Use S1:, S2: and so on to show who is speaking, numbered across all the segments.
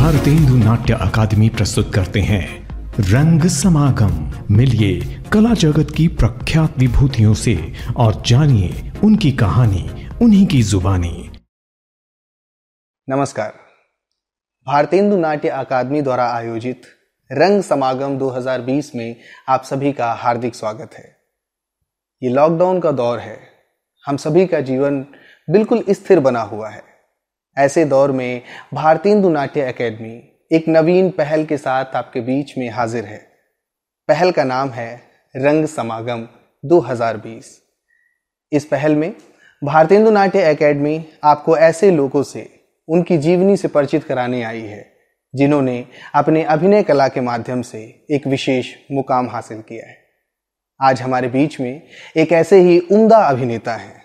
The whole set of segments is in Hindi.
S1: भारतेंदु नाट्य अकादमी प्रस्तुत करते हैं। रंग समागम, मिलिए कला जगत की प्रख्यात विभूतियों से और जानिए उनकी कहानी, उन्हीं की जुबानी।
S2: नमस्कार। भारतेंदु नाट्य अकादमी द्वारा आयोजित रंग समागम 2020 में आप सभी का हार्दिक स्वागत है। ये लॉकडाउन का दौर है। हम सभी का जीवन बिल्कुल स्थिर बना हुआ है। ऐसे दौर में भारतीय नाट्य अकेडमी एक नवीन पहल के साथ आपके बीच में हाजिर है। पहल का नाम है रंग समागम 2020 इस पहल में भारतेंदु नाट्य अकेडमी आपको ऐसे लोगों से, उनकी जीवनी से परिचित कराने आई है, जिन्होंने अपने अभिनय कला के माध्यम से एक विशेष मुकाम हासिल किया है। आज हमारे बीच में एक ऐसे ही उम्दा अभिनेता हैं।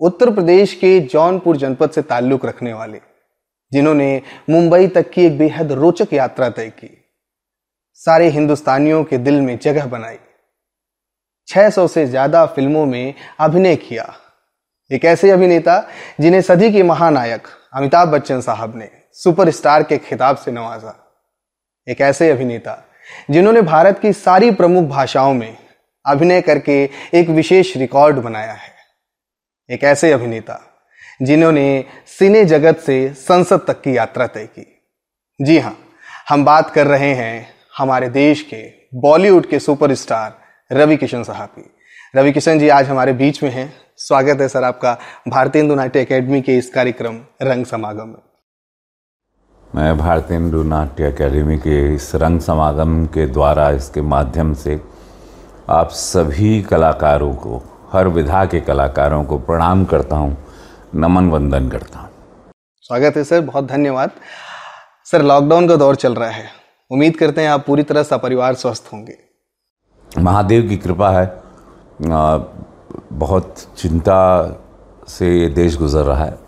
S2: उत्तर प्रदेश के जौनपुर जनपद से ताल्लुक रखने वाले, जिन्होंने मुंबई तक की एक बेहद रोचक यात्रा तय की। सारे हिंदुस्तानियों के दिल में जगह बनाई। 600 से ज़्यादा फ़िल्मों में अभिनय किया। एक ऐसे अभिनेता, जिन्हें सदी के महानायक अमिताभ बच्चन साहब ने सुपरस्टार के खिताब से नवाजा। एक ऐसे अभिनेता, जिन्होंने भारत की सारी प्रमुख भाषाओं में अभिनय करके एक विशेष रिकॉर्ड बनाया है। एक ऐसे अभिनेता, जिन्होंने सिने जगत से संसद तक की यात्रा तय की। जी हाँ हम बात कर रहे हैं हमारे देश के बॉलीवुड के सुपरस्टार रवि किशन साहब की। रवि किशन जी आज हमारे बीच में हैं। स्वागत है सर आपका भारतीय नाट्य अकेडमी के इस कार्यक्रम रंग समागम में।
S3: मैं भारतीय हिंदू नाट्य अकेडमी के इस रंग समागम के द्वारा इसके माध्यम से आप सभी कलाकारों को हर विधा के कलाकारों को प्रणाम करता हूँ नमन वंदन करता हूँ।
S2: स्वागत है सर बहुत धन्यवाद। सर लॉकडाउन का दौर चल रहा है। उम्मीद करते हैं आप पूरी तरह सपरिवार स्वस्थ होंगे।
S3: महादेव की कृपा है। बहुत चिंता से ये देश गुजर रहा है।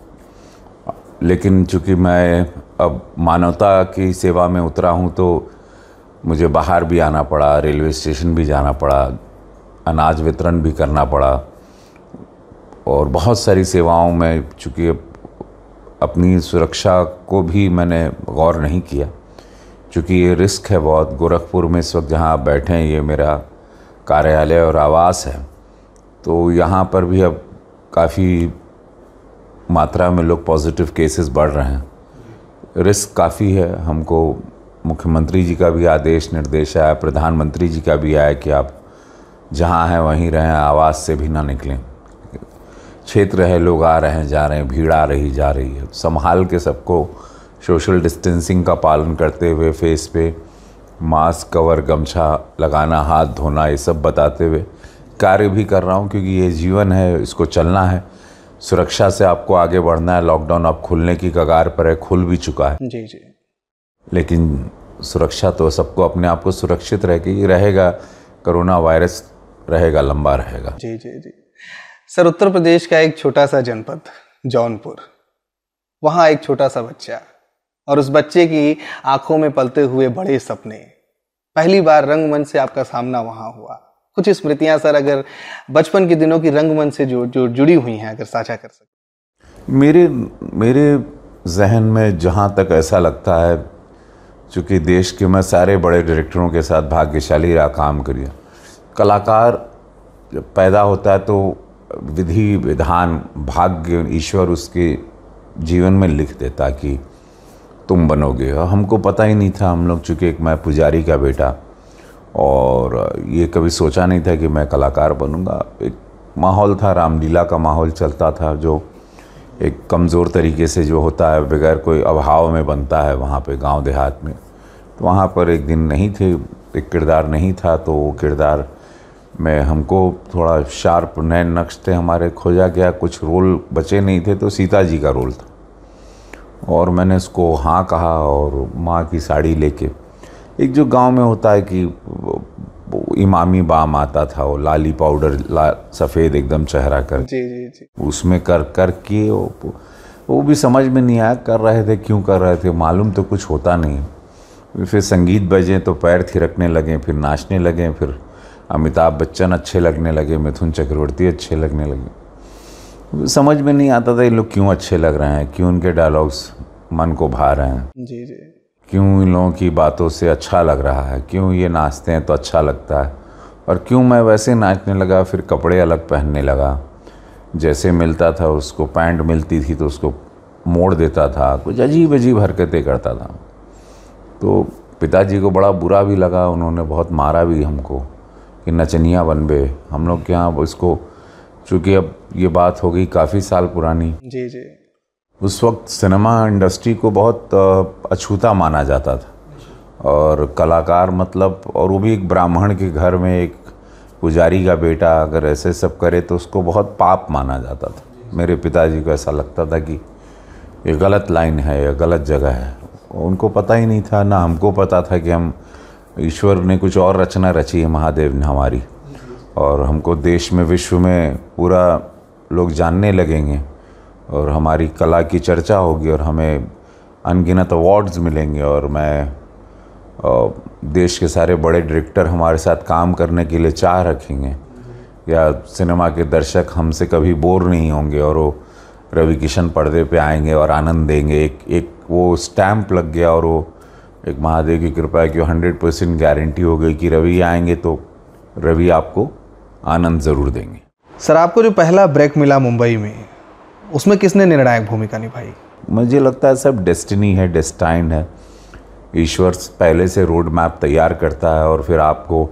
S3: लेकिन चूँकि मैं अब मानवता की सेवा में उतरा हूँ तो मुझे बाहर भी आना पड़ा रेलवे स्टेशन भी जाना पड़ा अनाज वितरण भी करना पड़ा। और बहुत सारी सेवाओं में चूँकि अपनी सुरक्षा को भी मैंने गौर नहीं किया। चूँकि ये रिस्क है बहुत, गोरखपुर में इस वक्त जहाँ आप बैठे हैं, ये मेरा कार्यालय और आवास है। तो यहाँ पर भी अब काफ़ी मात्रा में लोग पॉजिटिव केसेस बढ़ रहे हैं। रिस्क काफ़ी है, हमको मुख्यमंत्री जी का भी आदेश, निर्देश आया, प्रधानमंत्री जी का भी आया कि आप जहाँ हैं वहीं रहें आवाज़ से भी ना निकलें। क्षेत्र है लोग आ रहे हैं जा रहे हैं भीड़ आ रही जा रही है। संभाल के सबको सोशल डिस्टेंसिंग का पालन करते हुए फेस पे मास्क कवर गमछा लगाना हाथ धोना ये सब बताते हुए कार्य भी कर रहा हूँ क्योंकि ये जीवन है इसको चलना है। सुरक्षा से आपको आगे बढ़ना है लॉकडाउन अब खुलने की कगार पर है खुल भी चुका है।
S2: जी जी।
S3: लेकिन सुरक्षा तो सबको अपने आप को सुरक्षित रह के ही रहेगा। कोरोना वायरस रहेगा लंबा रहेगा।
S2: जी जी जी। सर उत्तर प्रदेश का एक छोटा सा जनपद जौनपुर। वहाँ एक छोटा सा बच्चा और उस बच्चे की आँखों में पलते हुए बड़े सपने। पहली बार रंगमंच से आपका सामना वहाँ हुआ। कुछ स्मृतियाँ सर अगर बचपन के दिनों की रंगमंच से जो जो जुड़ी हुई हैं अगर साझा कर सकते
S3: मेरे मेरे जहन में जहाँ तक ऐसा लगता है चूँकि देश के मैं सारे बड़े डायरेक्टरों के साथ भाग्यशाली रहा काम करिए कलाकार पैदा होता है तो विधि, विधान, भाग्य, ईश्वर उसके जीवन में लिख देता कि तुम बनोगे। हमको पता ही नहीं था, हम लोग चूँकि एक मैं पुजारी का बेटा और ये कभी सोचा नहीं था कि मैं कलाकार बनूँगा। एक माहौल था, रामलीला का माहौल चलता था जो एक कमज़ोर तरीके से जो होता है, बगैर कोई अभाव में बनता है वहाँ पे गाँव देहात में। तो वहाँ पर एक दिन नहीं थे, एक किरदार नहीं था तो वो किरदार में हमको थोड़ा शार्प नए नक्श थे हमारे खोजा गया कुछ रोल बचे नहीं थे तो सीता जी का रोल था। और मैंने उसको हाँ कहा और माँ की साड़ी लेके एक जो गाँव में होता है कि इमामी बाम आता था वो लाली पाउडर ला सफ़ेद एकदम चेहरा कर
S2: जी जी जी।
S3: उसमें कर कर के वो, वो भी समझ में नहीं आया कर रहे थे क्यों कर रहे थे मालूम तो कुछ होता नहीं। फिर संगीत बजे तो पैर थिरकने लगे फिर नाचने लगे फिर अमिताभ बच्चन अच्छे लगने लगे मिथुन चक्रवर्ती अच्छे लगने लगे। समझ में नहीं आता था ये लोग क्यों अच्छे लग रहे हैं क्यों उनके डायलॉग्स मन को भा रहे हैं।
S2: जी जी।
S3: क्यों इन लोगों की बातों से अच्छा लग रहा है क्यों ये नाचते हैं तो अच्छा लगता है और क्यों मैं वैसे नाचने लगा फिर कपड़े अलग पहनने लगा। जैसे मिलता था उसको पैंट मिलती थी तो उसको मोड़ देता था कुछ अजीब अजीब हरकतें करता था। तो पिताजी को बड़ा बुरा भी लगा उन्होंने बहुत मारा भी हमको। कि नचनिया बनबे हम लोग के यहाँ इसको चूँकि अब ये बात हो गई काफ़ी साल पुरानी।
S2: जी जी।
S3: उस वक्त सिनेमा इंडस्ट्री को बहुत अछूता माना जाता था। और कलाकार मतलब और वो भी एक ब्राह्मण के घर में एक पुजारी का बेटा अगर ऐसे सब करे तो उसको बहुत पाप माना जाता था। मेरे पिताजी को ऐसा लगता था कि ये गलत लाइन है ये गलत जगह है। उनको पता ही नहीं था ना हमको पता था कि हम ईश्वर ने कुछ और रचना रची है महादेव ने हमारी। और हमको देश में, विश्व में पूरा लोग जानने लगेंगे। और हमारी कला की चर्चा होगी और हमें अनगिनत अवार्ड्स मिलेंगे। और मैं देश के सारे बड़े डायरेक्टर हमारे साथ काम करने के लिए चाह रखेंगे। या सिनेमा के दर्शक हमसे कभी बोर नहीं होंगे और वो रवि किशन पर्दे पे आएँगे और आनंद देंगे। एक एक वो स्टैंप लग गया और वो एक महादेव की कृपा है कि हंड्रेड परसेंट गारंटी हो गई कि रवि आएँगे तो रवि आपको आनंद ज़रूर देंगे।
S2: सर आपको जो पहला ब्रेक मिला मुंबई में उसमें किसने निर्णायक भूमिका निभाई?
S3: मुझे लगता है सब डेस्टिनी है डेस्टाइन है। ईश्वर पहले से रोड मैप तैयार करता है और फिर आपको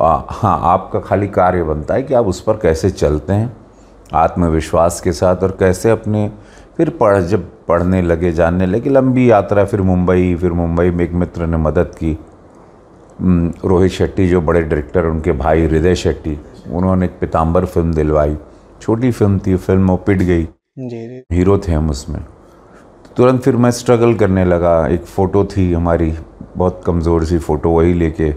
S3: आ, हाँ आपका खाली कार्य बनता है कि आप उस पर कैसे चलते हैं आत्मविश्वास के साथ और कैसे अपने फिर पढ़ जब पढ़ने लगे जानने लगे लंबी यात्रा फिर मुंबई फिर मुंबई में एक मित्र ने मदद की। रोहित शेट्टी जो बड़े डायरेक्टर उनके भाई हृदय शेट्टी उन्होंने एक पिताम्बर फ़िल्म दिलवाई। छोटी फ़िल्म थी फ़िल्म वो पिट गई। हीरो थे हम उसमें। तुरंत फिर मैं स्ट्रगल करने लगा। एक फ़ोटो थी हमारी बहुत कमज़ोर सी फ़ोटो वही लेके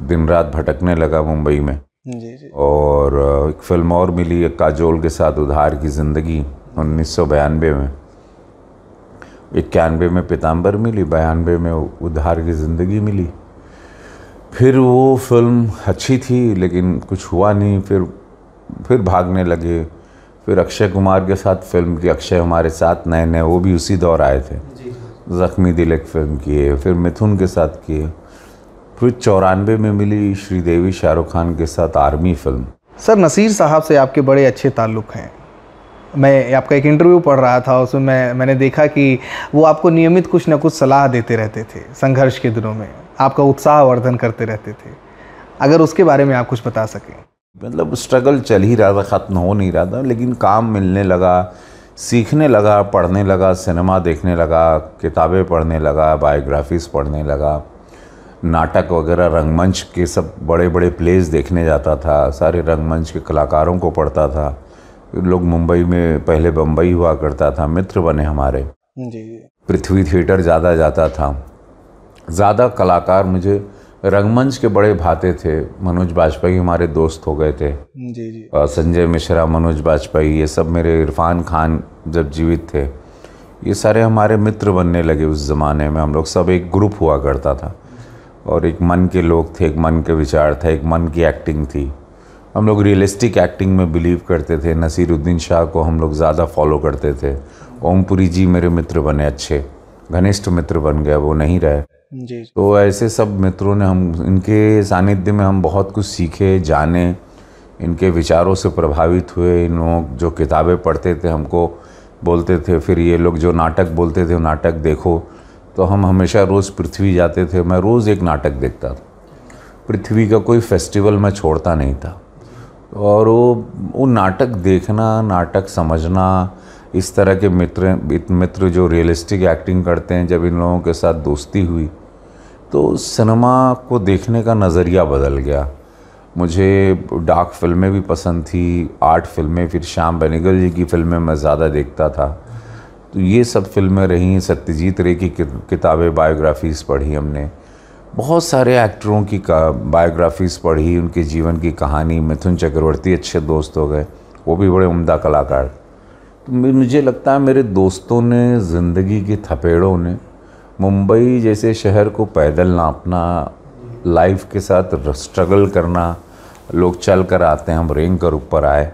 S3: दिन रात भटकने लगा मुंबई में।
S2: जी जी।
S3: और एक फ़िल्म और मिली एक काजोल के साथ उधार की ज़िंदगी। उन्नीस सौ बयानवे में। इक्यानवे में पिताम्बर मिली बयानवे में उधार की ज़िंदगी मिली। फिर वो फ़िल्म अच्छी थी लेकिन कुछ हुआ नहीं फिर फिर भागने लगे। फिर अक्षय कुमार के साथ फ़िल्म की अक्षय हमारे साथ नए नए वो भी उसी दौर आए थे। ज़ख्मी दिल एक फ़िल्म किए फिर मिथुन के साथ किए। फिर चौरानवे में मिली श्रीदेवी शाहरुख खान के साथ आर्मी फ़िल्म।
S2: सर नसीर साहब से आपके बड़े अच्छे ताल्लुक़ हैं। मैं आपका एक इंटरव्यू पढ़ रहा था, उसमें मैं, मैंने देखा कि वो आपको नियमित कुछ ना कुछ सलाह देते रहते थे संघर्ष के दिनों में। आपका उत्साह वर्धन करते रहते थे। अगर उसके बारे में आप कुछ बता सकें।
S3: मतलब स्ट्रगल चल ही रहा था, ख़त्म हो नहीं रहा था, लेकिन काम मिलने लगा, सीखने लगा, पढ़ने लगा, सिनेमा देखने लगा, किताबें पढ़ने लगा बायोग्राफीज पढ़ने लगा, नाटक वगैरह, रंगमंच के सब बड़े बड़े प्लेस देखने जाता था, सारे रंगमंच के कलाकारों को पढ़ता था। लोग मुंबई में पहले बम्बई हुआ करता था मित्र बने हमारे।
S2: जी।
S3: पृथ्वी थिएटर ज़्यादा जाता था। ज़्यादा कलाकार मुझे रंगमंच के बड़े भाते थे। मनोज बाजपेयी हमारे दोस्त हो गए थे।
S2: जी जी।
S3: संजय मिश्रा मनोज बाजपेयी ये सब मेरे इरफान खान जब जीवित थे ये सारे हमारे मित्र बनने लगे उस ज़माने में। हम लोग सब एक ग्रुप हुआ करता था। और एक मन के लोग थे एक मन के विचार था एक मन की एक्टिंग थी। हम लोग रियलिस्टिक एक्टिंग में बिलीव करते थे नसीरुद्दीन शाह को हम लोग ज़्यादा फॉलो करते थे। ओमपुरी जी मेरे मित्र बने अच्छे घनिष्ठ मित्र बन गए वो नहीं रहे।
S2: जी।
S3: तो ऐसे सब मित्रों ने हम इनके सानिध्य में हम बहुत कुछ सीखे जाने इनके विचारों से प्रभावित हुए। इन लोग जो किताबें पढ़ते थे हमको बोलते थे फिर ये लोग जो नाटक बोलते थे नाटक देखो। तो हम हमेशा रोज़ पृथ्वी जाते थे मैं रोज़ एक नाटक देखता था। पृथ्वी का कोई फेस्टिवल मैं छोड़ता नहीं था। और वो वो नाटक देखना, नाटक समझना, इस तरह के मित्र मित्र जो रियलिस्टिक एक्टिंग करते हैं, जब इन लोगों के साथ दोस्ती हुई तो सिनेमा को देखने का नज़रिया बदल गया। मुझे डार्क फ़िल्में भी पसंद थी आर्ट फ़िल्में फिर श्याम बेनेगल जी की फ़िल्में मैं ज़्यादा देखता था। तो ये सब फ़िल्में रहीं, सत्यजीत रे की किताबें बायोग्राफीज़ पढ़ी हमने। बहुत सारे एक्टरों की बायोग्राफीज़ पढ़ी, उनके जीवन की कहानी, मिथुन चक्रवर्ती अच्छे दोस्त हो गए, वो भी बड़े उम्दा कलाकार। तो मुझे लगता है मेरे दोस्तों ने ज़िंदगी के थपेड़ों ने मुंबई जैसे शहर को पैदल नापना लाइफ के साथ स्ट्रगल करना, लोग चल कर आते हैं, हम रेंग कर ऊपर आए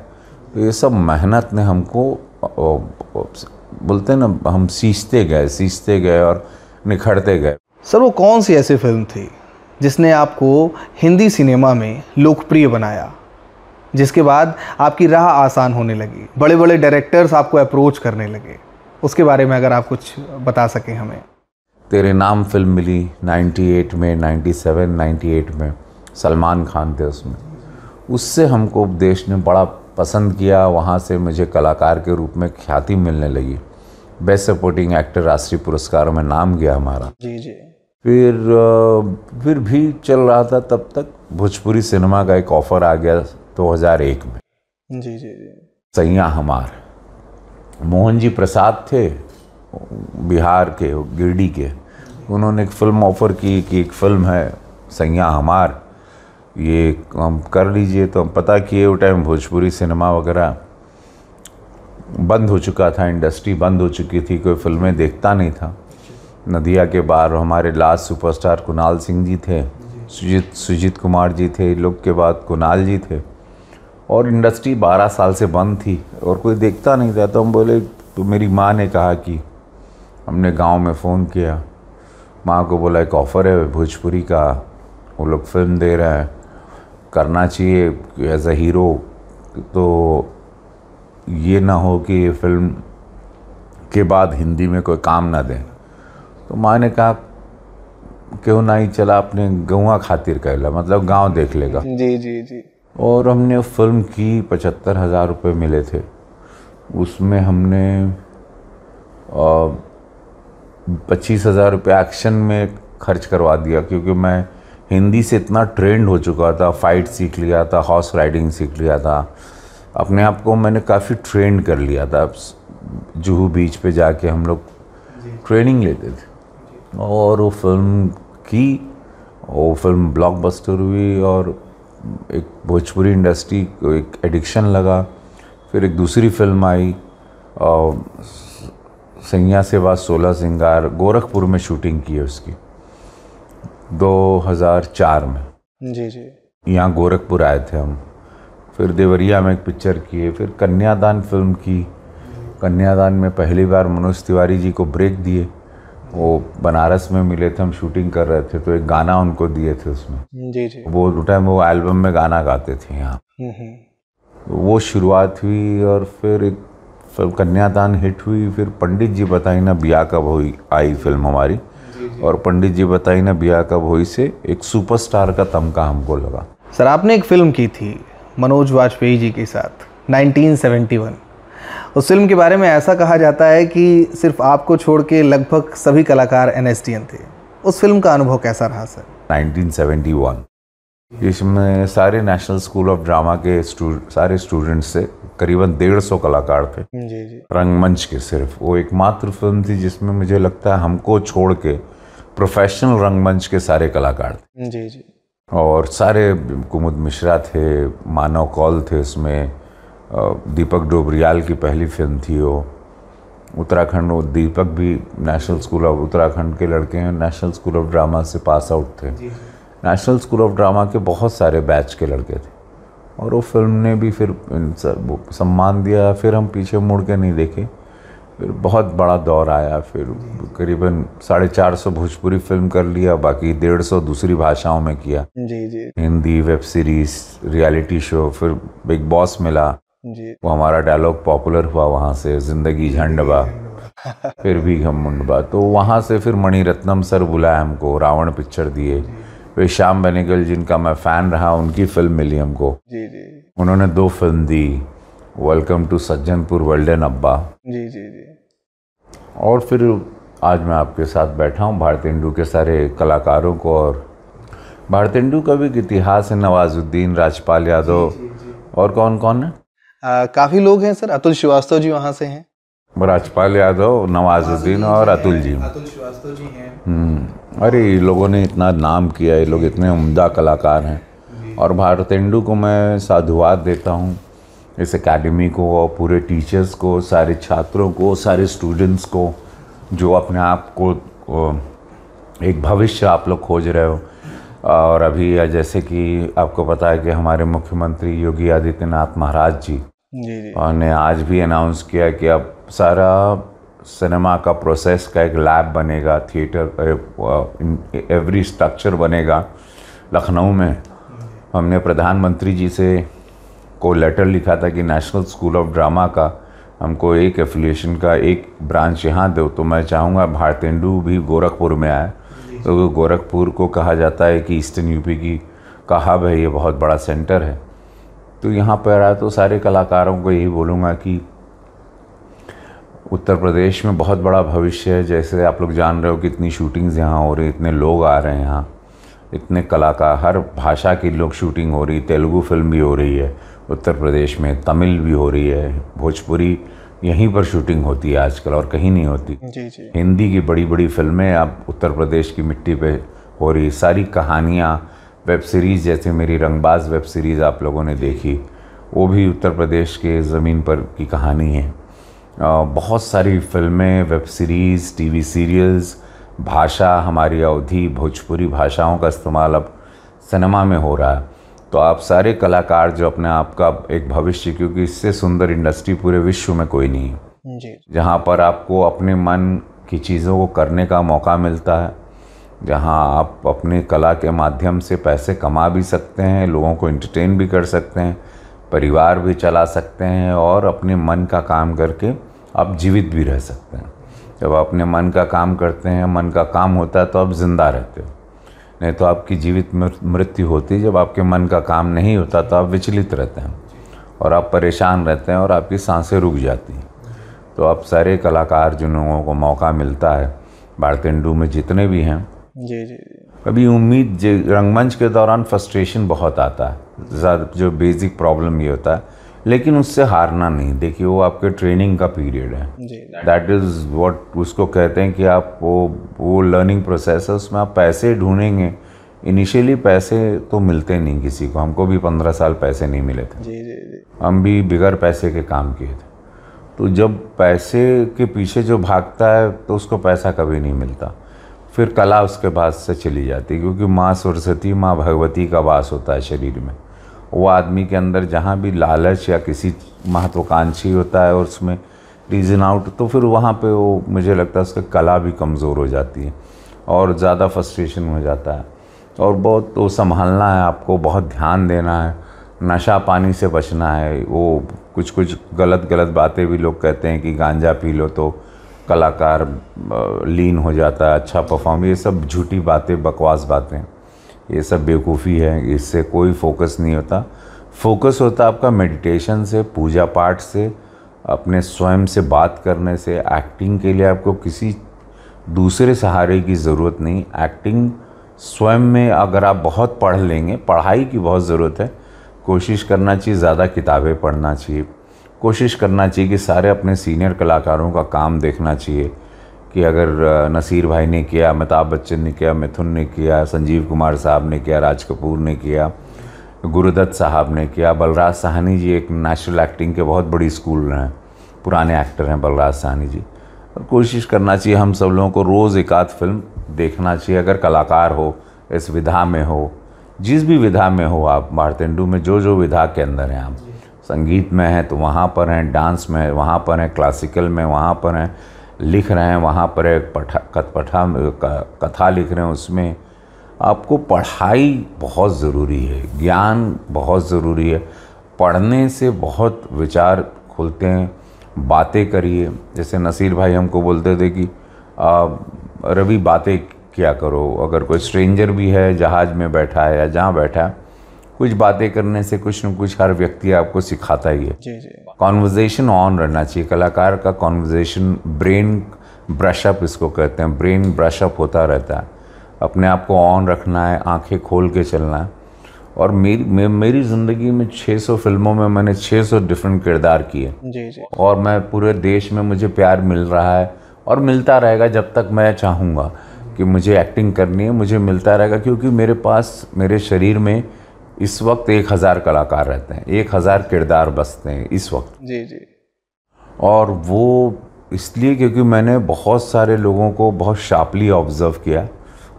S3: तो ये सब मेहनत ने हमको बोलते हैं ना, हम सींचते गए सींचते गए और निखरते गए।
S2: सर वो कौन सी ऐसी फ़िल्म थी जिसने आपको हिंदी सिनेमा में लोकप्रिय बनाया जिसके बाद आपकी राह आसान होने लगी बड़े बड़े डायरेक्टर्स आपको अप्रोच करने लगे? उसके बारे में अगर आप कुछ बता सकें हमें।
S3: तेरे नाम फ़िल्म मिली 98 में 97 98 में सलमान खान थे उसमें। उससे हमको देश ने बड़ा पसंद किया वहाँ से मुझे कलाकार के रूप में ख्याति मिलने लगी। बेस्ट सपोर्टिंग एक्टर राष्ट्रीय पुरस्कारों में नाम गया हमारा।
S2: जी जी।
S3: फिर फिर भी चल रहा था तब तक। भोजपुरी सिनेमा का एक ऑफ़र आ गया 2001 में।
S2: जी जी जी।
S3: सैया हमार। मोहन जी प्रसाद थे बिहार के गिरडी के। उन्होंने एक फ़िल्म ऑफ़र की कि एक फ़िल्म है सैया हमार। ये हम कर लीजिए तो हम पता किए वो टाइम भोजपुरी सिनेमा वगैरह बंद हो चुका था इंडस्ट्री बंद हो चुकी थी कोई फ़िल्में देखता नहीं था। नदिया के बाहर हमारे लास्ट सुपरस्टार कुणाल सिंह जी थे, सुजीत सुजीत कुमार जी थे लोग के बाद कुणाल जी थे। और इंडस्ट्री 12 साल से बंद थी और कोई देखता नहीं था तो हम बोले तो मेरी माँ ने कहा कि हमने गाँव में फ़ोन किया। माँ को बोला, एक ऑफ़र है भोजपुरी का, वो लोग फ़िल्म दे रहे हैं, करना चाहिए एज अ हीरो तो ये ना हो कि ये फ़िल्म के बाद हिंदी में कोई काम ना दें। तो माँ ने कहा क्यों ना ही चला अपने गौवा खातिर कहला मतलब गाँव देख लेगा।
S2: जी जी जी।
S3: और हमने फ़िल्म की पचहत्तर हज़ार रुपये मिले थे। उसमें हमने पच्चीस हज़ार रुपये एक्शन में खर्च करवा दिया क्योंकि मैं हिंदी से इतना ट्रेंड हो चुका था फाइट सीख लिया था हॉर्स राइडिंग सीख लिया था। अपने आप को मैंने काफ़ी ट्रेंड कर लिया था। जूहू बीच पे जाके हम लोग ट्रेनिंग लेते थे। और वो फ़िल्म की वो फ़िल्म ब्लॉकबस्टर हुई और एक भोजपुरी इंडस्ट्री को एक एडिक्शन लगा। फिर एक दूसरी फ़िल्म आई सैया से बाद सोलह सिंगार गोरखपुर में शूटिंग की है उसकी 2004 में।
S2: जी जी।
S3: यहाँ गोरखपुर आए थे हम। फिर देवरिया में एक पिक्चर किए फिर कन्यादान फ़िल्म की। कन्यादान में पहली बार मनोज तिवारी जी को ब्रेक दिए। वो बनारस में मिले थे हम शूटिंग कर रहे थे तो एक गाना उनको दिए थे उसमें।
S2: जी जी।
S3: वो टाइम वो एल्बम में गाना गाते थे यहाँ।
S2: हम्म, हम्म।
S3: वो शुरुआत हुई और फिर एक फ़िल्म कन्यादान हिट हुई फिर पंडित जी बताई ना बिया कब हुई आई फ़िल्म हमारी। और पंडित जी बताई ना बिया कब हुई से एक सुपरस्टार का तमका हमको लगा।
S2: सर आपने एक फ़िल्म की थी मनोज वाजपेयी जी के साथ 1971 उस फ़िल्म के बारे में ऐसा कहा जाता है कि सिर्फ़ आपको छोड़ के लगभग सभी कलाकार एन थे। उस फ़िल्म का अनुभव कैसा रहा सर?
S3: 1971 इसमें सारे नेशनल स्कूल ऑफ़ ड्रामा के स्टूड, सारे स्टूडेंट्स से करीबन डेढ़ सौ कलाकार थे।
S2: जी जी।
S3: रंगमंच के सिर्फ़। वो एकमात्र फ़िल्म थी जिसमें मुझे लगता है हमको छोड़ के प्रोफेशनल रंगमंच के सारे कलाकार थे।
S2: जी जी।
S3: और सारे कुमुद मिश्रा थे मानव कौल थे उसमें। दीपक डोबरियाल की पहली फ़िल्म थी वो। उत्तराखंड वो दीपक भी नेशनल स्कूल ऑफ़ उत्तराखंड के लड़के हैं। नेशनल स्कूल ऑफ़ ड्रामा से पास आउट थे। नेशनल स्कूल ऑफ़ ड्रामा के बहुत सारे बैच के लड़के थे। और वो फ़िल्म ने भी फिर सम्मान दिया फिर हम पीछे मुड़ के नहीं देखे। फिर बहुत बड़ा दौर आया फिर करीबन साढ़े चार सौ भोजपुरी फ़िल्म कर लिया बाकी डेढ़ सौ दूसरी भाषाओं में किया।
S2: जी जी।
S3: Hindi web series reality show फिर बिग बॉस मिला।
S2: जी।
S3: वो हमारा डायलॉग पॉपुलर हुआ वहाँ से ज़िंदगी झंडबा फिर भी हम मुंडबा तो वहाँ से फिर मणिरत्नम सर बुलाया हमको रावण पिक्चर दिए। वे श्याम बेनेगल जिनका मैं फ़ैन रहा उनकी फ़िल्म मिली हमको।
S2: जी जी।
S3: उन्होंने दो film the. Welcome to Sajjanpur well done Abba
S2: जी जी जी।
S3: और फिर आज मैं आपके साथ बैठा हूँ भारतेंदु के सारे कलाकारों को और भारतेंदु का भी इतिहास है नवाजुद्दीन राजपाल यादव। और कौन कौन है?
S2: काफ़ी लोग हैं सर। अतुल श्रीवास्तव जी वहाँ से हैं।
S3: राजपाल यादव नवाजुद्दीन और अतुल जी।
S2: अतुल श्रीवास्तव जी हैं।
S3: हम्म, अरे ये लोगों ने इतना नाम किया ये लोग इतने उम्दा कलाकार हैं। और भारतेंदु को मैं साधुवाद देता हूँ। इस एकेडमी को और पूरे टीचर्स को सारे छात्रों को सारे स्टूडेंट्स को जो अपने आप को एक भविष्य आप लोग खोज रहे हो। और अभी जैसे कि आपको पता है कि हमारे मुख्यमंत्री योगी आदित्यनाथ महाराज जी
S2: जी
S3: ने आज भी अनाउंस किया कि अब सारा सिनेमा का प्रोसेस का एक लैब बनेगा थिएटर एवरी स्ट्रक्चर बनेगा लखनऊ में। हमने प्रधानमंत्री जी से को लेटर लिखा था कि नेशनल स्कूल ऑफ़ ड्रामा का हमको एक एफिलिएशन का एक ब्रांच यहाँ दो तो मैं चाहूँगा भारतेंदु भी गोरखपुर में आए। तो गोरखपुर को कहा जाता है कि ईस्टर्न यूपी की का हब है ये बहुत बड़ा सेंटर है। तो यहाँ पर आया तो सारे कलाकारों को यही बोलूँगा कि उत्तर प्रदेश में बहुत बड़ा भविष्य है। जैसे आप लोग जान रहे हो कि इतनी शूटिंग्स यहाँ हो रही इतने लोग आ रहे हैं यहाँ। इतने कलाकार हर भाषा की लोग शूटिंग हो रही तेलुगु फ़िल्म भी हो रही है उत्तर प्रदेश में तमिल भी हो रही है भोजपुरी यहीं पर शूटिंग होती है आजकल और कहीं नहीं होती।
S2: जी जी।
S3: हिंदी की बड़ी बड़ी फ़िल्में अब उत्तर प्रदेश की मिट्टी पे हो रही सारी कहानियाँ वेब सीरीज़ जैसे मेरी रंगबाज वेब सीरीज़ आप लोगों ने देखी वो भी उत्तर प्रदेश के ज़मीन पर की कहानी है। बहुत सारी फ़िल्में वेब सीरीज़ टीवी सीरियल्स भाषा हमारी अवधि भोजपुरी भाषाओं का इस्तेमाल अब सिनेमा में हो रहा है। तो आप सारे कलाकार जो अपने आप का एक भविष्य क्योंकि इससे सुंदर इंडस्ट्री पूरे विश्व में कोई नहीं है। जहाँ पर आपको अपने मन की चीज़ों को करने का मौका मिलता है जहाँ आप अपनी कला के माध्यम से पैसे कमा भी सकते हैं, लोगों को इंटरटेन भी कर सकते हैं, परिवार भी चला सकते हैं और अपने मन का काम करके आप जीवित भी रह सकते हैं। जब अपने मन का काम करते हैं, मन का काम होता है तो आप ज़िंदा रहते हो। नहीं तो आपकी जीवित मृत्यु होती जब आपके मन का काम नहीं होता तो आप विचलित रहते हैं और आप परेशान रहते हैं और आपकी साँसें रुक जाती हैं। तो आप सारे कलाकार जिन लोगों को मौका मिलता है बारतेंडू में जितने भी हैं
S2: जी जी
S3: कभी उम्मीद रंगमंच के दौरान फ्रस्ट्रेशन बहुत आता है। जो बेसिक प्रॉब्लम ये होता है लेकिन उससे हारना नहीं। देखिए वो आपके ट्रेनिंग का पीरियड है। दैट इज़ व्हाट उसको कहते हैं कि आप वो वो लर्निंग प्रोसेस है उसमें आप पैसे ढूंढेंगे। इनिशियली पैसे तो मिलते नहीं किसी को। हमको भी पंद्रह साल पैसे नहीं मिले थे।
S2: जी जी जी।
S3: हम भी बिगड़ पैसे के काम किए थे। तो जब पैसे के पीछे जो भागता है तो उसको पैसा कभी नहीं मिलता। फिर कला उसके बाद से चली जाती है, क्योंकि माँ सरस्वती माँ भगवती का वास होता है शरीर में। वो आदमी के अंदर जहाँ भी लालच या किसी महत्वाकांक्षी होता है, और उसमें रीज़न आउट तो फिर वहाँ पे वो, मुझे लगता है उसका कला भी कमज़ोर हो जाती है, और ज़्यादा फ्रस्ट्रेशन हो जाता है। और बहुत तो संभालना है आपको, बहुत ध्यान देना है, नशा पानी से बचना है, वो कुछ कुछ गलत गलत बातें भी लोग कहते हैं कि गांजा पी लो तो कलाकार लीन हो जाता है अच्छा परफॉर्म ये सब झूठी बातें, बकवास बातें। ये सब बेवकूफ़ी है, इससे कोई फोकस नहीं होता। फोकस होता आपका मेडिटेशन से, पूजा पाठ से, अपने स्वयं से बात करने से एक्टिंग के लिए आपको किसी दूसरे सहारे की ज़रूरत नहीं। एक्टिंग स्वयं में अगर आप बहुत पढ़ लेंगे, पढ़ाई की बहुत ज़रूरत है, कोशिश करना चाहिए, ज़्यादा किताबें पढ़ना चाहिए। कोशिश करना चाहिए कि सारे अपने सीनियर कलाकारों का काम देखना चाहिए कि अगर नसीर भाई ने किया, अमिताभ बच्चन ने किया, मिथुन ने किया, संजीव कुमार साहब ने किया, राज कपूर ने किया, गुरुदत्त साहब ने किया, बलराज साहनी जी एक नेशनल एक्टिंग के बहुत बड़ी स्कूल हैं, पुराने एक्टर हैं बलराज साहनी जी। और कोशिश करना चाहिए हम सब लोगों को रोज़ एक आध फ़िल्म देखना चाहिए, अगर कलाकार हो, इस विधा में हो, जिस भी विधा में हो आप भारतेंडु में जो जो विधा के अंदर हैं आप। संगीत में हैं तो वहाँ पर हैं, डांस में वहाँ पर हैं, क्लासिकल में वहाँ पर हैं, लिख रहे हैं, वहाँ पर एक पठा पठा कथा लिख रहे हैं उसमें। आपको पढ़ाई बहुत ज़रूरी है, ज्ञान बहुत ज़रूरी है। पढ़ने से बहुत विचार खुलते हैं, बातें करिए। जैसे नसीर भाई हमको बोलते थे कि रवि, बातें क्या करो? अगर कोई स्ट्रेंजर भी है, जहाज़ में बैठा है या जहाँ बैठा है कुछ बातें करने से कुछ न कुछ हर व्यक्ति आपको सिखाता ही है।
S2: जी जी।
S3: कॉन्वर्जेशन ऑन रहना चाहिए। कलाकार का कॉन्वर्जेशन ब्रेन ब्रशअप इसको कहते हैं। ब्रेन ब्रशअप होता रहता है। अपने आप को ऑन रखना है आँखें खोल के चलना है। और मेरी मे, मेरी ज़िंदगी में 600 फ़िल्मों में मैंने 600 डिफरेंट किरदार किए।
S2: जी जी।
S3: और मैं पूरे देश में मुझे प्यार मिल रहा है और मिलता रहेगा जब तक मैं चाहूँगा कि मुझे एक्टिंग करनी है मुझे मिलता रहेगा क्योंकि मेरे पास मेरे शरीर में इस वक्त एक हज़ार कलाकार रहते हैं एक हज़ार किरदार बसते हैं इस वक्त।
S2: जी जी।
S3: और वो इसलिए क्योंकि मैंने बहुत सारे लोगों को बहुत शार्पली ऑब्ज़र्व किया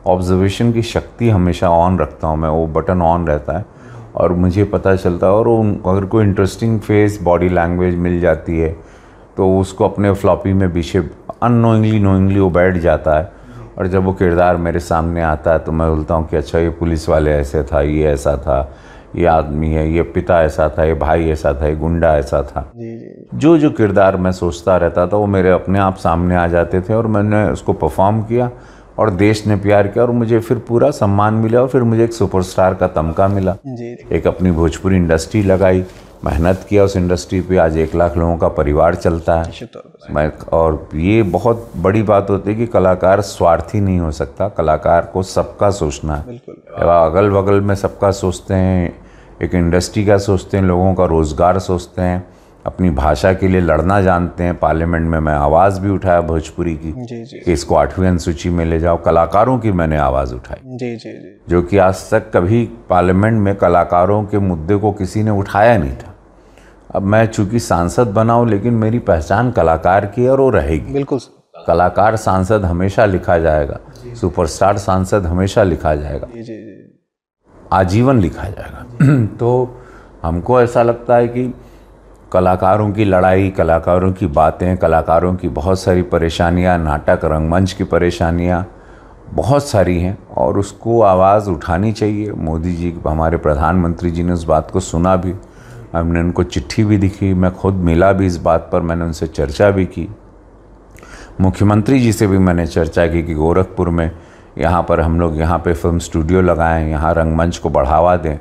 S3: ऑब्जर्वेशन की शक्ति हमेशा ऑन रखता हूँ मैं वो बटन ऑन रहता है और मुझे पता चलता है और उन अगर कोई इंटरेस्टिंग फेस बॉडी लैंग्वेज मिल जाती है तो उसको अपने फ्लॉपी में पीछे अनोइंगली नोइंगली वो बैठ जाता है। और जब वो किरदार मेरे सामने आता है तो मैं बोलता हूँ कि अच्छा ये पुलिस वाले ऐसे था ये ऐसा था ये आदमी है ये पिता ऐसा था ये भाई ऐसा था ये गुंडा ऐसा था। जो जो। किरदार मैं सोचता रहता था वो मेरे अपने आप सामने आ जाते थे और मैंने उसको परफॉर्म किया और देश ने प्यार किया और मुझे फिर पूरा सम्मान मिला और फिर मुझे एक सुपरस्टार का तमका मिला। एक अपनी भोजपुरी इंडस्ट्री लगाई। मेहनत किया उस इंडस्ट्री पे आज एक लाख लोगों का परिवार चलता है। मैं और ये बहुत बड़ी बात होती है कि कलाकार स्वार्थी नहीं हो सकता कलाकार को सबका सोचना है। अगल बगल में सबका सोचते हैं एक इंडस्ट्री का सोचते हैं लोगों का रोज़गार सोचते हैं। अपनी भाषा के लिए लड़ना जानते हैं। पार्लियामेंट में मैं आवाज़ भी उठाया भोजपुरी की
S2: जी जी।
S3: कि इसको आठवीं अनुसूची में ले जाओ। कलाकारों की मैंने आवाज़ उठाई।
S2: जी जी जी।
S3: जो कि आज तक कभी पार्लियामेंट में कलाकारों के मुद्दे को किसी ने उठाया नहीं था। अब मैं चूँकि सांसद बना हूँ लेकिन मेरी पहचान कलाकार की है और वो रहेगी।
S2: बिल्कुल
S3: कलाकार सांसद हमेशा लिखा जाएगा। सुपरस्टार सांसद हमेशा लिखा जाएगा।
S2: जी जी जी।
S3: आजीवन लिखा जाएगा। तो हमको ऐसा लगता है कि कलाकारों की लड़ाई, कलाकारों की बातें, कलाकारों की बहुत सारी परेशानियाँ, नाटक, रंगमंच की परेशानियाँ बहुत सारी हैं और उसको आवाज़ उठानी चाहिए। मोदी जी, हमारे प्रधानमंत्री जी ने उस बात को सुना भी, हमने उनको चिट्ठी भी दिखी, मैं खुद मिला भी इस बात पर, मैंने उनसे चर्चा भी की। मुख्यमंत्री जी से भी मैंने चर्चा की कि गोरखपुर में यहाँ पर हम लोग यहाँ पे फ़िल्म स्टूडियो लगाएँ, यहाँ रंगमंच को बढ़ावा दें।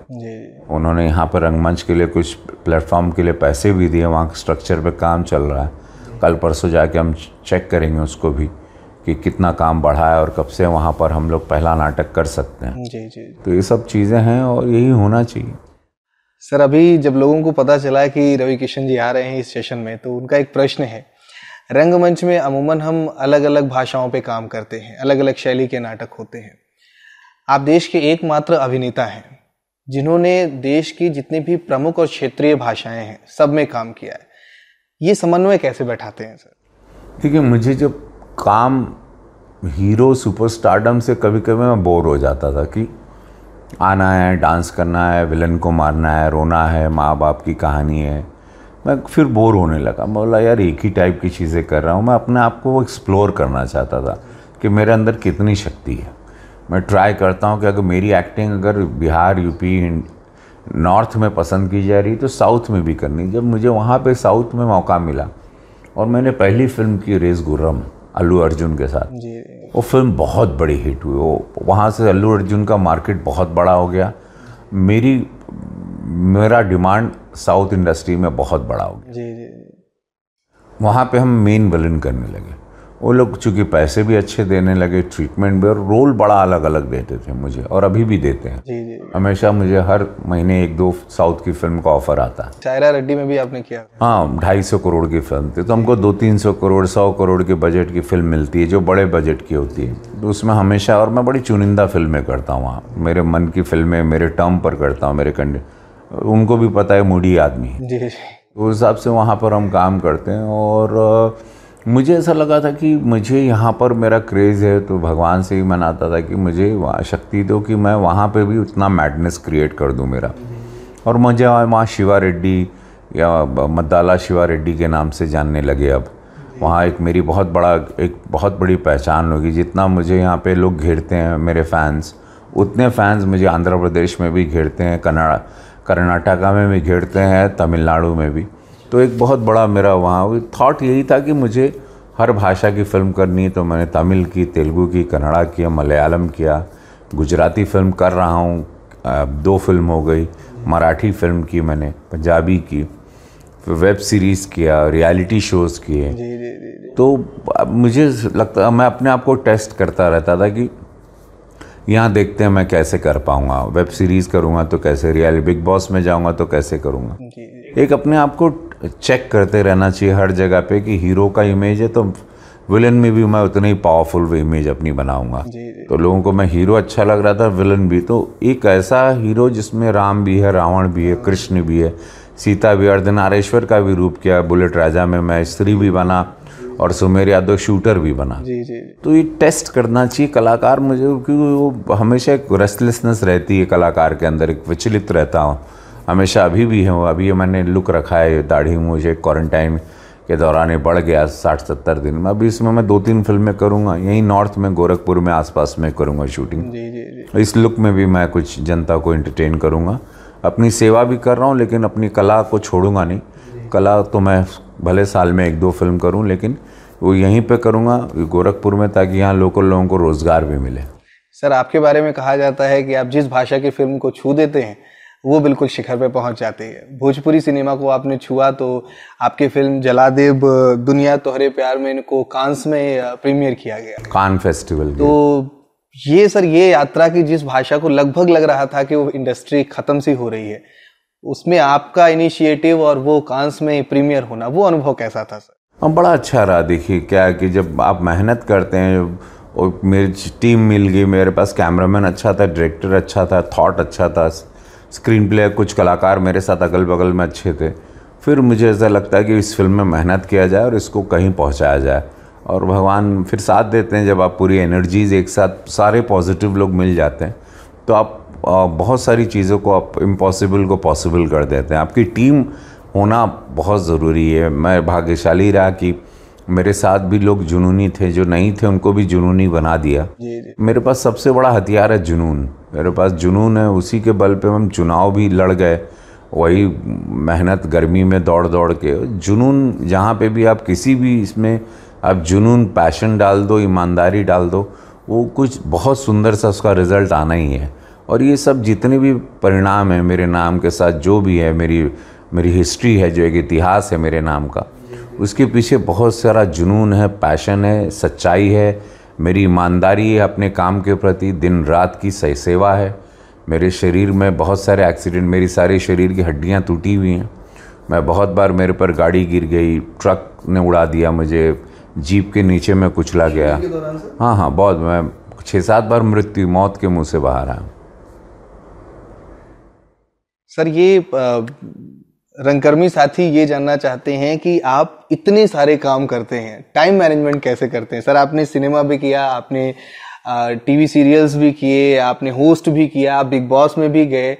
S3: उन्होंने यहाँ पर रंगमंच के लिए कुछ प्लेटफॉर्म के लिए पैसे भी दिए वहाँ स्ट्रक्चर पे काम चल रहा है। कल परसों जाके हम चेक करेंगे उसको भी कि कितना काम बढ़ा है और कब से वहाँ पर हम लोग पहला नाटक कर सकते हैं।
S2: जी जी
S3: तो ये सब चीज़ें हैं और यही होना चाहिए।
S2: सर अभी जब लोगों को पता चला है कि रवि किशन जी आ रहे हैं इस सेशन में तो उनका एक प्रश्न है रंगमंच में अमूमन हम अलग अलग भाषाओं पे काम करते हैं अलग अलग शैली के नाटक होते हैं। आप देश के एकमात्र अभिनेता हैं जिन्होंने देश की जितनी भी प्रमुख और क्षेत्रीय भाषाएँ हैं, सब में काम किया है। ये समन्वय कैसे बैठाते हैं, सर?
S3: देखिए, मुझे जब काम, हीरो, सुपरस्टारडम से कभी कभी मैं बोर हो जाता था कि आना है, डांस करना है, विलन को मारना है, रोना है माँ बाप की कहानी है। मैं फिर बोर होने लगा। मैं बोला, यार, एक ही टाइप की चीज़ें कर रहा हूँ। मैं अपने आप को एक्सप्लोर करना चाहता था कि मेरे अंदर कितनी शक्ति है। मैं ट्राई करता हूँ कि अगर मेरी एक्टिंग अगर बिहार यूपी नॉर्थ में पसंद की जा रही तो साउथ में भी करनी। जब मुझे वहाँ पे साउथ में मौका मिला और मैंने पहली फ़िल्म की रेस गुर्रम अल्लू अर्जुन के साथ।
S2: जी।
S3: वो फ़िल्म बहुत बड़ी हिट हुई। वो वहाँ से अल्लू अर्जुन का मार्केट बहुत बड़ा हो गया। मेरी मेरा डिमांड साउथ इंडस्ट्री में बहुत बड़ा हो गया।
S2: जी जी जी।
S3: वहाँ पे हम मेन विलन करने लगे। वो लोग चूँकि पैसे भी अच्छे देने लगे ट्रीटमेंट भी और रोल बड़ा अलग अलग देते थे मुझे और अभी भी देते हैं।
S2: जी जी।
S3: हमेशा मुझे हर महीने एक दो साउथ की फ़िल्म का ऑफ़र आता है।
S2: रेड्डी में भी आपने किया?
S3: हाँ ढाई सौ करोड़ की फ़िल्म थी तो हमको दो तीन सौ करोड़ सौ करोड़ के बजट की फ़िल्म मिलती है जो बड़े बजट की होती है। तो उसमें हमेशा और मैं बड़ी चुनिंदा फ़िल्में करता हूँ वहाँ। मेरे मन की फ़िल्में मेरे टर्म पर करता हूँ मेरे कंडे उनको भी पता है मूडी आदमी है।
S2: जी।
S3: तो उस हिसाब से वहाँ पर हम काम करते हैं और मुझे ऐसा लगा था कि मुझे यहाँ पर मेरा क्रेज़ है तो भगवान से ही मनाता था कि मुझे शक्ति दो कि मैं वहाँ पे भी उतना मैडनेस क्रिएट कर दूँ मेरा। और मुझे वहाँ शिवा रेड्डी या मद्दाला शिवा रेड्डी के नाम से जानने लगे अब। वहाँ एक मेरी बहुत बड़ा, एक बहुत बड़ी पहचान होगी। जितना मुझे यहाँ पे लोग घेरते हैं, मेरे फैंस उतने फैंस मुझे आंध्र प्रदेश में भी घेरते हैं कर्नाटका में भी घेरते हैं, तमिलनाडु में भी। तो एक बहुत बड़ा मेरा वहाँ थाट यही था कि मुझे हर भाषा की फ़िल्म करनी है तो मैंने तमिल की तेलुगु की कन्नड़ा किया मलयालम किया गुजराती फ़िल्म कर रहा हूँ दो फ़िल्म हो गई मराठी फ़िल्म की मैंने पंजाबी की वेब सीरीज़ किया रियलिटी शोज़ किए। तो मुझे लगता मैं अपने आप को टेस्ट करता रहता था कि यहाँ देखते हैं मैं कैसे कर पाऊँगा वेब सीरीज़ करूँगा तो कैसे रियल बिग बॉस में जाऊँगा तो कैसे करूँगा। एक अपने आप को चेक करते रहना चाहिए हर जगह पे कि हीरो का इमेज है तो विलन में भी मैं उतनी ही पावरफुल इमेज अपनी बनाऊँगा। तो लोगों को मैं हीरो अच्छा लग रहा था विलन भी। तो एक ऐसा हीरो जिसमें राम भी है रावण भी है कृष्ण भी है सीता भी अर्धनारेश्वर का भी रूप किया बुलेट राजा में मैं स्त्री भी बना और सुमेर यादव शूटर भी बना।
S2: जी जी
S3: तो ये टेस्ट करना चाहिए कलाकार मुझे क्योंकि वो हमेशा एक रेस्टलेसनेस रहती है कलाकार के अंदर एक विचलित रहता हूँ। हमेशा अभी भी है वो। अभी मैंने लुक रखा है दाढ़ी मुझे क्वारंटाइन के दौरान ये बढ़ गया साठ सत्तर दिन। में अभी इसमें मैं दो तीन फ़िल्में करूँगा। यहीं नॉर्थ में गोरखपुर में आसपास में करूँगा शूटिंग
S2: जी जी जी।
S3: इस लुक में भी मैं कुछ जनता को एंटरटेन करूँगा। अपनी सेवा भी कर रहा हूँ लेकिन अपनी कला को छोड़ूँगा नहीं। कला तो मैं भले साल में एक दो फ़िल्म करूँ लेकिन वो यहीं पे करूँगा गोरखपुर में ताकि यहाँ लोकल लोगों को रोज़गार भी मिले।
S2: सर आपके बारे में कहा जाता है कि आप जिस भाषा की फ़िल्म को छू देते हैं वो बिल्कुल शिखर पे पहुँच जाती है। भोजपुरी सिनेमा को आपने छुआ तो आपकी फ़िल्म जलादेव दुनिया तोहरे प्यार में इनको कांस में प्रीमियर किया गया।
S3: कान फेस्टिवल
S2: तो ये सर ये यात्रा की जिस भाषा को लगभग लग रहा था कि वो इंडस्ट्री खत्म सी हो रही है उसमें आपका इनिशिएटिव और वो कांस में प्रीमियर होना वो अनुभव कैसा था सर?
S3: हम बड़ा अच्छा रहा देखिए क्या कि जब आप मेहनत करते हैं और मेरी टीम मिल गई मेरे पास कैमरामैन अच्छा था डायरेक्टर अच्छा था थॉट अच्छा था स्क्रीन प्ले कुछ कलाकार मेरे साथ अगल बगल में अच्छे थे। फिर मुझे ऐसा लगता है कि इस फ़िल्म में मेहनत किया जाए और इसको कहीं पहुँचाया जाए। और भगवान फिर साथ देते हैं जब आप पूरी एनर्जीज एक साथ सारे पॉजिटिव लोग मिल जाते हैं तो आप बहुत सारी चीज़ों को आप इम्पॉसिबल को पॉसिबल कर देते हैं। आपकी टीम होना बहुत ज़रूरी है। मैं भाग्यशाली रहा कि मेरे साथ भी लोग जुनूनी थे जो नहीं थे उनको भी जुनूनी बना दिया।
S2: जी जी।
S3: मेरे पास सबसे बड़ा हथियार है जुनून। मेरे पास जुनून है, उसी के बल पे हम चुनाव भी लड़ गए। वही मेहनत गर्मी में दौड़ दौड़ के। जुनून, जहाँ पे भी आप किसी भी इसमें आप जुनून, पैशन डाल दो, ईमानदारी डाल दो, वो कुछ बहुत सुंदर सा उसका रिज़ल्ट आना ही है। और ये सब जितने भी परिणाम हैं मेरे नाम के साथ, जो भी है मेरी मेरी हिस्ट्री है, जो एक इतिहास है मेरे नाम का, उसके पीछे बहुत सारा जुनून है, पैशन है, सच्चाई है मेरी ईमानदारी अपने काम के प्रति दिन रात की सही सेवा है। मेरे शरीर में बहुत सारे एक्सीडेंट मेरी सारे शरीर की हड्डियाँ टूटी हुई हैं। मैं बहुत बार मेरे पर गाड़ी गिर गई ट्रक ने उड़ा दिया मुझे जीप के नीचे में कुचला गया। हाँ हाँ बहुत मैं छः सात बार मृत्यु मौत के मुँह से बाहर आया।
S2: सर ये रंगकर्मी साथी ये जानना चाहते हैं कि आप इतने सारे काम करते हैं। टाइम मैनेजमेंट कैसे करते हैं? सर, आपने सिनेमा भी किया, आपने टीवी सीरियल्स भी किए, आपने होस्ट भी किया, आप बिग बॉस में भी गए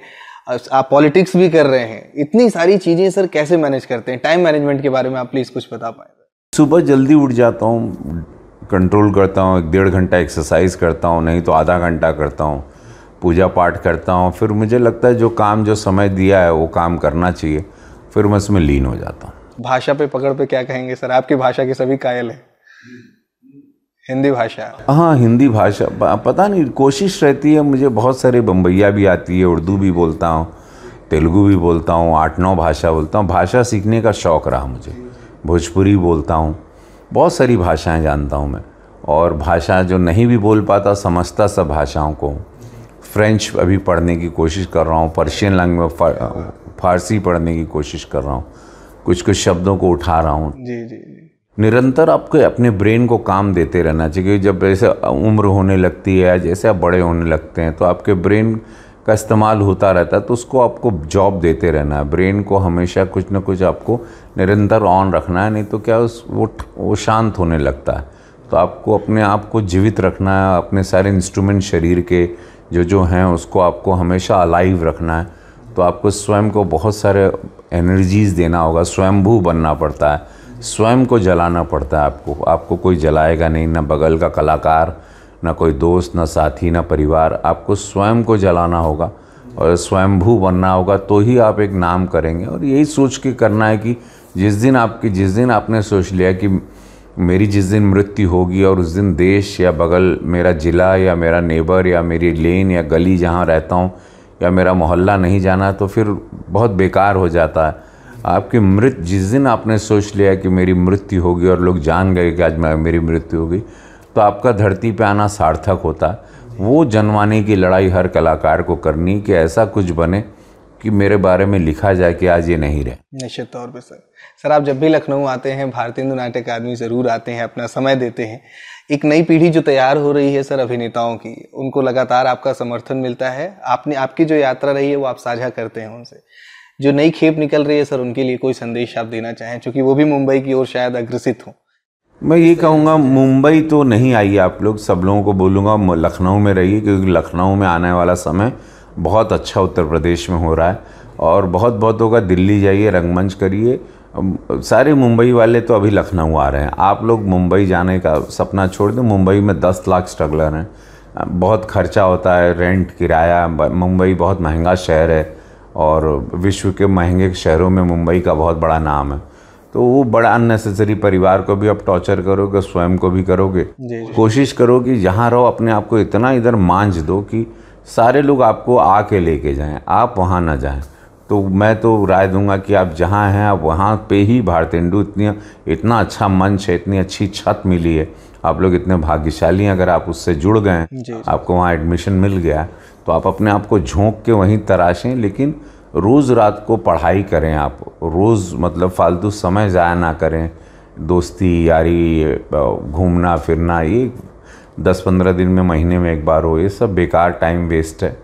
S2: आप पॉलिटिक्स भी कर रहे हैं। इतनी सारी चीज़ें सर कैसे मैनेज करते हैं? टाइम मैनेजमेंट के बारे में आप प्लीज़ कुछ बता पाए।
S3: सुबह जल्दी उठ जाता हूँ कंट्रोल करता हूँ, एक डेढ़ घंटा एक्सरसाइज करता हूँ, नहीं तो आधा घंटा करता हूँ, पूजा पाठ करता हूँ। फिर मुझे लगता है जो काम, जो समय दिया है, वो काम करना चाहिए। फिर मैं उसमें लीन हो जाता हूँ।
S2: भाषा पे पकड़ पे क्या कहेंगे सर? आपकी भाषा के सभी कायल हैं। हिंदी भाषा।
S3: हाँ हिंदी भाषा। पता नहीं कोशिश रहती है मुझे बहुत सारे बम्बैया भी आती है उर्दू भी बोलता हूँ तेलुगु भी बोलता हूँ आठ नौ भाषा बोलता हूँ। भाषा सीखने का शौक़ रहा मुझे। भोजपुरी बोलता हूँ बहुत सारी भाषाएँ जानता हूँ मैं। और भाषा जो नहीं भी बोल पाता समझता सब भाषाओं को। फ्रेंच अभी पढ़ने की कोशिश कर रहा हूँ पर्शियन लैंग्वेज फारसी पढ़ने की कोशिश कर रहा हूँ। कुछ कुछ शब्दों को उठा रहा हूँ।
S2: जी जी
S3: निरंतर आपको अपने ब्रेन को काम देते रहना चाहिए क्योंकि जब जैसे उम्र होने लगती है जैसे आप बड़े होने लगते हैं तो आपके ब्रेन का इस्तेमाल होता रहता है तो उसको आपको जॉब देते रहना है। ब्रेन को हमेशा कुछ ना कुछ आपको निरंतर ऑन रखना है नहीं तो क्या उस वो वो शांत होने लगता है। तो आपको अपने आप को जीवित रखना है अपने सारे इंस्ट्रूमेंट शरीर के जो जो हैं उसको आपको हमेशा अलाइव रखना है। तो आपको स्वयं को बहुत सारे एनर्जीज देना होगा, स्वयंभू बनना पड़ता है, स्वयं को जलाना पड़ता है आपको आपको कोई जलाएगा नहीं, ना बगल का कलाकार, ना कोई दोस्त, ना साथी, ना परिवार, आपको स्वयं को जलाना होगा और स्वयंभू बनना होगा तो ही आप एक नाम करेंगे और यही सोच के करना है कि जिस दिन आपकी, जिस दिन आपने सोच लिया कि मेरी जिस दिन मृत्यु होगी और उस दिन देश या बगल मेरा ज़िला या मेरा नेबर या मेरी लेन या गली जहाँ रहता हूँ या मेरा मोहल्ला नहीं जाना तो फिर बहुत बेकार हो जाता है। आपकी मृत, जिस दिन आपने सोच लिया कि मेरी मृत्यु होगी और लोग जान गए कि आज मेरी मृत्यु होगी तो आपका धरती पे आना सार्थक होता। वो जनवाने की लड़ाई हर कलाकार को करनी कि ऐसा कुछ बने कि मेरे बारे में लिखा जाए कि आज ये नहीं रहे।
S2: निश्चित तौर पे सर। सर आप जब भी लखनऊ आते हैं भारतीय नाट्य अकादमी ज़रूर आते हैं अपना समय देते हैं। एक नई पीढ़ी जो तैयार हो रही है सर अभिनेताओं की उनको लगातार आपका समर्थन मिलता है। आपने आपकी जो यात्रा रही है वो आप साझा करते हैं उनसे। जो नई खेप निकल रही है सर उनके लिए कोई संदेश आप देना चाहें क्योंकि वो भी मुंबई की ओर शायद अग्रसित हों।
S3: मैं ये कहूँगा मुंबई तो नहीं आइए आप लोग सब लोगों को बोलूँगा लखनऊ में रहिए क्योंकि लखनऊ में आने वाला समय बहुत अच्छा उत्तर प्रदेश में हो रहा है। और बहुत बहुत होगा दिल्ली जाइए रंगमंच करिए। सारे मुंबई वाले तो अभी लखनऊ आ रहे हैं। आप लोग मुंबई जाने का सपना छोड़ दें। मुंबई में दस लाख स्ट्रगलर हैं। बहुत खर्चा होता है रेंट किराया मुंबई बहुत महँगा शहर है। और विश्व के महँगे शहरों में मुंबई का बहुत बड़ा नाम है। तो वो बड़ा अननेसेसरी परिवार को भी आप टॉर्चर करोगे स्वयं को भी करोगे। कोशिश करो कि जहाँ रहो अपने आप को इतना इधर मांझ दो कि सारे लोग आपको आके लेके जाएँ आप वहाँ ना जाएँ। तो मैं तो राय दूँगा कि आप जहाँ हैं आप वहाँ पे ही भारतेंदु इतनी इतना अच्छा मंच है इतनी अच्छी छत मिली है। आप लोग इतने भाग्यशाली हैं अगर आप उससे जुड़ गए आपको वहाँ एडमिशन मिल गया तो आप अपने आप को झोंक के वहीं तराशें लेकिन रोज़ रात को पढ़ाई करें आप रोज़ मतलब फालतू समय ज़ाया ना करें। दोस्ती यारी घूमना फिरना ये दस पंद्रह दिन में, महीने में एक बार हो, ये सब बेकार टाइम वेस्ट है।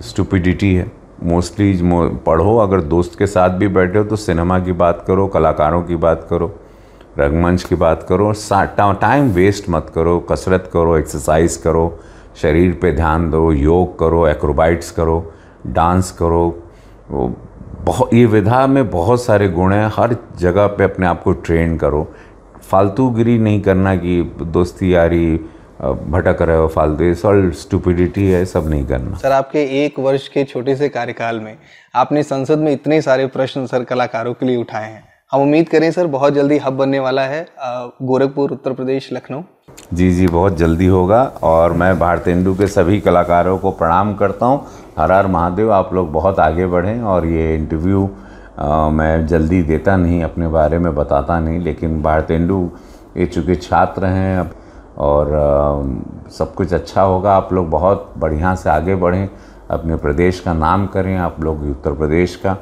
S3: स्टूपिडिटी है। मोस्टली पढ़ो, अगर दोस्त के साथ भी बैठे हो तो सिनेमा की बात करो, कलाकारों की बात करो, रंगमंच की बात करो टाइम वेस्ट मत करो, कसरत करो एक्सरसाइज करो, शरीर पे ध्यान दो, योग करो एक्रोबाइट्स करो डांस करो बहुत ये विधा में बहुत सारे गुण हैं, हर जगह पे अपने आप को ट्रेन करो। फालतूगिरी नहीं करना कि दोस्ती यारी भटक रहे हो फालतू ये सब स्टूपिडिटी है सब नहीं करना।
S2: सर आपके एक वर्ष के छोटे से कार्यकाल में आपने संसद में इतने सारे प्रश्न सर कलाकारों के लिए उठाए हैं। हम उम्मीद करें सर बहुत जल्दी हब बनने वाला है गोरखपुर उत्तर प्रदेश लखनऊ।
S3: जी जी बहुत जल्दी होगा और मैं भारतेंदु के सभी कलाकारों को प्रणाम करता हूँ। हर हर महादेव आप लोग बहुत आगे बढ़ें और ये इंटरव्यू मैं जल्दी देता नहीं अपने बारे में बताता नहीं लेकिन भारतेंदु ये चूँकि छात्र हैं और आ, सब कुछ अच्छा होगा। आप लोग बहुत बढ़िया से आगे बढ़ें। अपने प्रदेश का नाम करें। आप लोग उत्तर प्रदेश का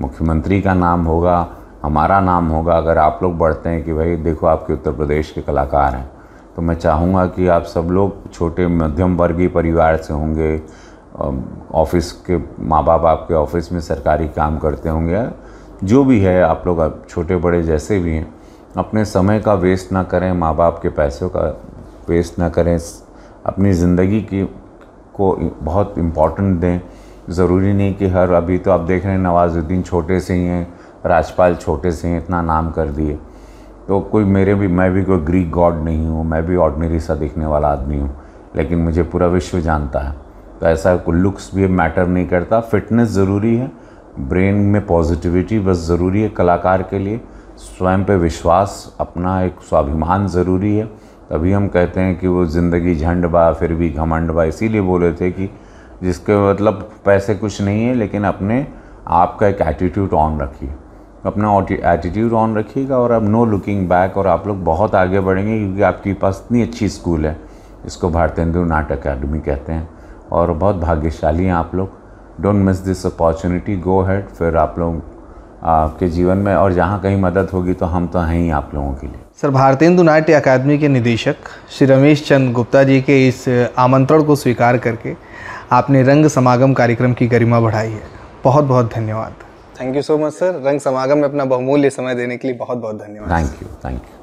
S3: मुख्यमंत्री का नाम होगा हमारा नाम होगा। अगर आप लोग बढ़ते हैं कि भाई देखो आपके उत्तर प्रदेश के कलाकार हैं तो मैं चाहूँगा कि आप सब लोग छोटे मध्यम वर्गीय परिवार से होंगे। ऑफ़िस के माँ बाप आपके ऑफ़िस में सरकारी काम करते होंगे जो भी है आप लोग छोटे बड़े जैसे भी हैं अपने समय का वेस्ट ना करें। माँ बाप के पैसों का वेस्ट ना करें। अपनी ज़िंदगी की, को बहुत इम्पोर्टेंट दें। ज़रूरी नहीं कि हर, अभी तो आप देख रहे हैं नवाजुद्दीन छोटे से ही हैं, राजपाल छोटे से हैं, इतना नाम कर दिए। तो कोई मेरे भी, मैं भी कोई ग्रीक गॉड नहीं हूँ, मैं भी ऑर्डनरी सा दिखने वाला आदमी हूँ, लेकिन मुझे पूरा विश्व जानता है। तो ऐसा कोई लुक्स भी मैटर नहीं करता। फिटनेस ज़रूरी है। ब्रेन में पॉजिटिविटी बस ज़रूरी है कलाकार के लिए। स्वयं पे विश्वास, अपना एक स्वाभिमान ज़रूरी है। तभी हम कहते हैं कि वो ज़िंदगी झंड बा फिर भी घमंड बा इसीलिए बोले थे कि जिसके मतलब पैसे कुछ नहीं है, लेकिन अपने आप का एक एटीट्यूड ऑन रखिए। अपना एटीट्यूड ऑन रखिएगा और अब नो लुकिंग बैक और आप लोग बहुत आगे बढ़ेंगे क्योंकि आपके पास इतनी अच्छी स्कूल है। इसको भारतेंदु नाट अकेडमी कहते हैं और बहुत भाग्यशाली हैं आप लोग। Don't miss this opportunity go ahead फिर आप लोग, आपके जीवन में और जहाँ कहीं मदद होगी तो हम तो हैं ही आप लोगों के लिए।
S2: सर भारतेंदु नाट्य अकादमी के निदेशक श्री रमेश चंद गुप्ता जी के इस आमंत्रण को स्वीकार करके आपने रंग समागम कार्यक्रम की गरिमा बढ़ाई है। बहुत बहुत धन्यवाद। Thank you so much sir Rang Samagam में अपना बहुमूल्य समय देने के लिए बहुत बहुत धन्यवाद।
S3: Thank you thank you